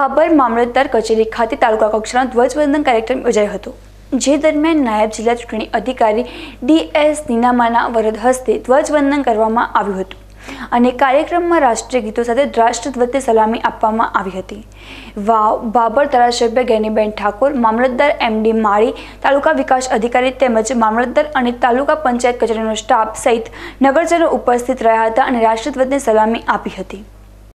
બાબર મામલતદાર કચેરી ખાતે તાલુકા કક્ષાનો ધ્વજવંદન કાર્યક્રમ યોજાયો હતો. જે દરમિયાન નાયબ જિલ્લા ચૂંટણી અધિકારી ડીએસ નીનામાના વરદ હસ્તે ધ્વજવંદન કરવામાં આવ્યું હતું અને કાર્યક્રમમાં રાષ્ટ્રીય ગીતો સાથે રાષ્ટ્રધ્વજને સલામી આપવામાં આવી હતી. વાવ, બાબર ધારાસભ્ય ગેનીબેન ઠાકોર, મામલતદાર એમડી માળી, તાલુકા વિકાસ અધિકારી તેમજ મામલતદાર અને તાલુકા પંચાયત કચેરીનો સ્ટાફ સહિત નગરજનો ઉપસ્થિત રહ્યા હતા અને રાષ્ટ્રધ્વજને સલામી આપી હતી.